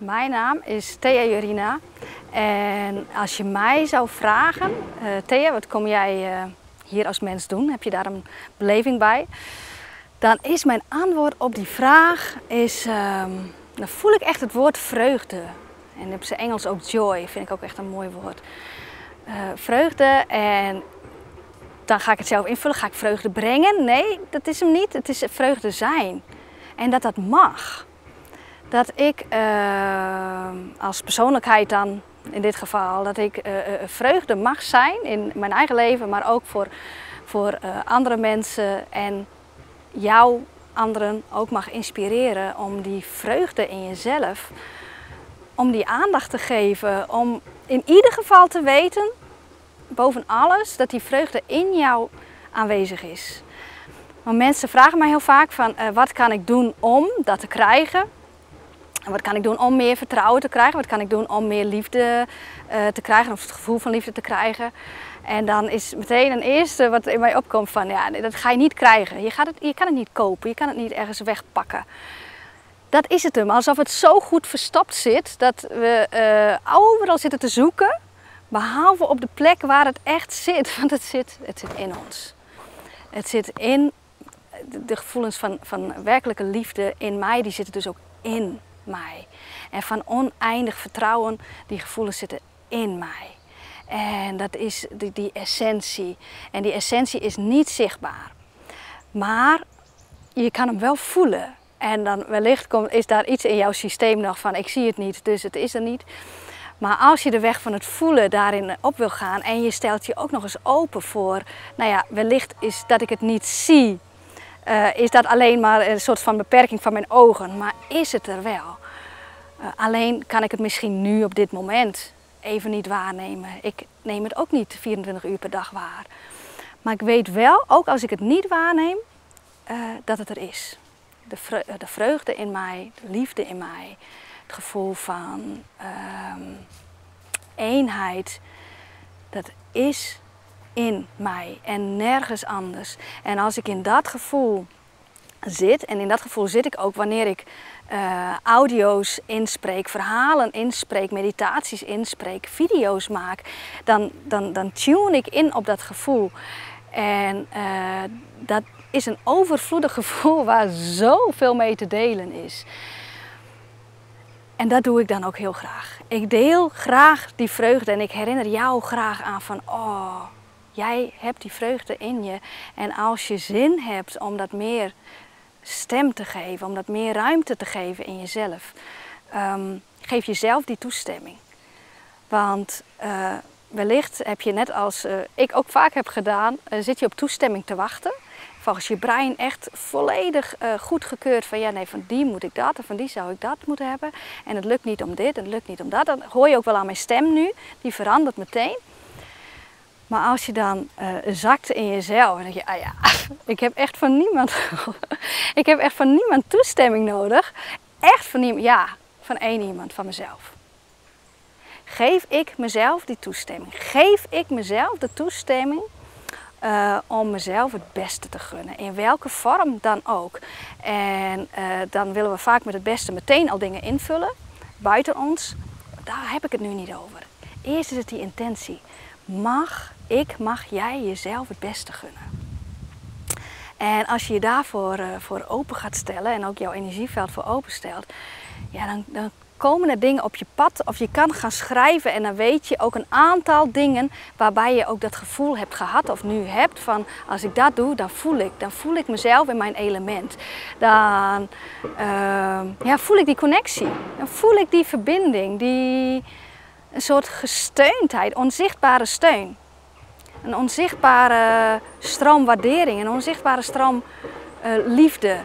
Mijn naam is Thea Jurina. En als je mij zou vragen, uh, Thea, wat kom jij uh, hier als mens doen? Heb je daar een beleving bij? Dan is mijn antwoord op die vraag, is, um, dan voel ik echt het woord vreugde. En op zijn Engels ook joy, vind ik ook echt een mooi woord. Uh, vreugde en dan ga ik het zelf invullen. Ga ik vreugde brengen? Nee, dat is hem niet. Het is vreugde zijn. En dat dat mag. Dat ik uh, als persoonlijkheid dan, in dit geval, dat ik uh, vreugde mag zijn in mijn eigen leven, maar ook voor, voor andere mensen. En jou, anderen, ook mag inspireren om die vreugde in jezelf, om die aandacht te geven. Om in ieder geval te weten boven alles dat die vreugde in jou aanwezig is. Want mensen vragen mij heel vaak van wat kan ik doen om dat te krijgen? Wat kan ik doen om meer vertrouwen te krijgen? Wat kan ik doen om meer liefde uh, te krijgen of het gevoel van liefde te krijgen? En dan is meteen een eerste wat in mij opkomt van ja, dat ga je niet krijgen. Je, gaat het, je kan het niet kopen, je kan het niet ergens wegpakken. Dat is het hem, alsof het zo goed verstopt zit dat we uh, overal zitten te zoeken Behalve op de plek waar het echt zit, want het zit, het zit in ons. Het zit in de gevoelens van, van werkelijke liefde in mij, die zitten dus ook in mij. En van oneindig vertrouwen, die gevoelens zitten in mij. En dat is die, die essentie. En die essentie is niet zichtbaar. Maar je kan hem wel voelen. En dan wellicht komt, is daar iets in jouw systeem nog van ik zie het niet, dus het is er niet. Maar als je de weg van het voelen daarin op wil gaan en je stelt je ook nog eens open voor, nou ja, wellicht is dat ik het niet zie, uh, is dat alleen maar een soort van beperking van mijn ogen, maar is het er wel? Uh, alleen kan ik het misschien nu op dit moment even niet waarnemen. Ik neem het ook niet 24 uur per dag waar. Maar ik weet wel, ook als ik het niet waarneem, uh, dat het er is. De, de vreugde in mij, de liefde in mij, het gevoel van um, eenheid, dat is in mij en nergens anders. En als ik in dat gevoel zit, en in dat gevoel zit ik ook wanneer ik uh, audio's inspreek, verhalen inspreek, meditaties inspreek, video's maak, dan, dan, dan tune ik in op dat gevoel. En uh, dat is een overvloedig gevoel waar zoveel mee te delen is. En dat doe ik dan ook heel graag. Ik deel graag die vreugde en ik herinner jou graag aan van, oh, jij hebt die vreugde in je. En als je zin hebt om dat meer stem te geven, om dat meer ruimte te geven in jezelf, um, geef jezelf die toestemming. Want uh, wellicht heb je net als uh, ik ook vaak heb gedaan, uh, zit je op toestemming te wachten volgens je brein echt volledig goedgekeurd van ja nee van die moet ik dat en van die zou ik dat moeten hebben en het lukt niet om dit en het lukt niet om dat. Dan hoor je ook wel aan mijn stem nu, die verandert meteen. Maar als je dan uh, zakt in jezelf en denk je, ah ja, ik heb echt van niemand, ik heb echt van niemand toestemming nodig. Echt van niemand, ja, van één iemand, van mezelf. Geef ik mezelf die toestemming? Geef ik mezelf de toestemming uh, om mezelf het beste te gunnen. In welke vorm dan ook. En uh, dan willen we vaak met het beste meteen al dingen invullen. Buiten ons. Daar heb ik het nu niet over. Eerst is het die intentie. Mag ik, mag jij jezelf het beste gunnen. En als je je daarvoor uh, voor open gaat stellen en ook jouw energieveld voor open stelt, ja, dan, dan komen er dingen op je pad of je kan gaan schrijven en dan weet je ook een aantal dingen waarbij je ook dat gevoel hebt gehad of nu hebt van als ik dat doe, dan voel ik, dan voel ik mezelf in mijn element. Dan uh, ja, voel ik die connectie, dan voel ik die verbinding, die een soort gesteundheid, onzichtbare steun. Een onzichtbare stroom waardering, een onzichtbare stroom uh, liefde.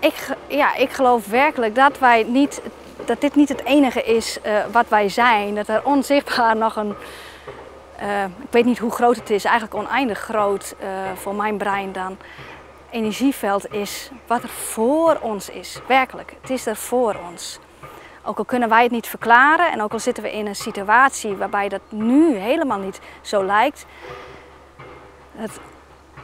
Ik, ja, ik geloof werkelijk dat wij niet dat dit niet het enige is uh, wat wij zijn. Dat er onzichtbaar nog een, uh, ik weet niet hoe groot het is, eigenlijk oneindig groot voor mijn brein dan, energieveld is wat er voor ons is. Werkelijk, het is er voor ons. Ook al kunnen wij het niet verklaren en ook al zitten we in een situatie waarbij dat nu helemaal niet zo lijkt. Het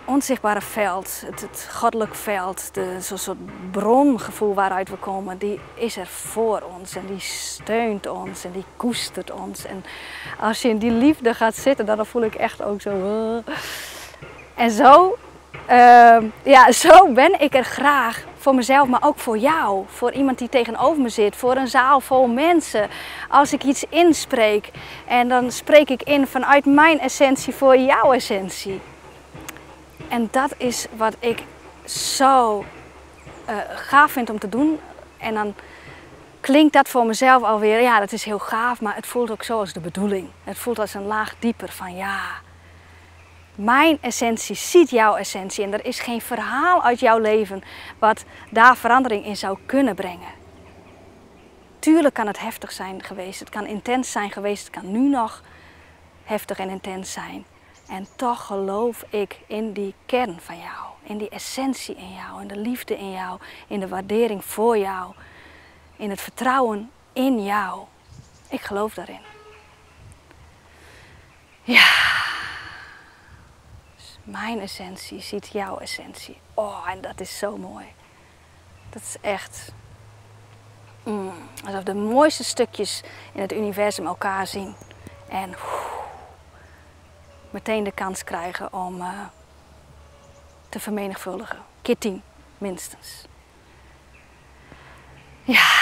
onzichtbare veld, het, goddelijk veld, de, zo'n soort brongevoel waaruit we komen, die is er voor ons en die steunt ons en die koestert ons. En als je in die liefde gaat zitten, dan voel ik echt ook zo. uh. En zo, ehm, ja, zo ben ik er graag voor mezelf, maar ook voor jou. Voor iemand die tegenover me zit, voor een zaal vol mensen. Als ik iets inspreek en dan spreek ik in vanuit mijn essentie voor jouw essentie. En dat is wat ik zo eh, gaaf vind om te doen. En dan klinkt dat voor mezelf alweer, ja, dat is heel gaaf, maar het voelt ook zo als de bedoeling. Het voelt als een laag dieper van ja. Mijn essentie ziet jouw essentie en er is geen verhaal uit jouw leven wat daar verandering in zou kunnen brengen. Tuurlijk kan het heftig zijn geweest, het kan intens zijn geweest, het kan nu nog heftig en intens zijn. En toch geloof ik in die kern van jou, in die essentie in jou, in de liefde in jou, in de waardering voor jou, in het vertrouwen in jou. Ik geloof daarin. Ja. Mijn essentie ziet jouw essentie. Oh, en dat is zo mooi. Dat is echt. Mm, alsof de mooiste stukjes in het universum elkaar zien. En meteen de kans krijgen om uh, te vermenigvuldigen. Keer tien, minstens. Ja.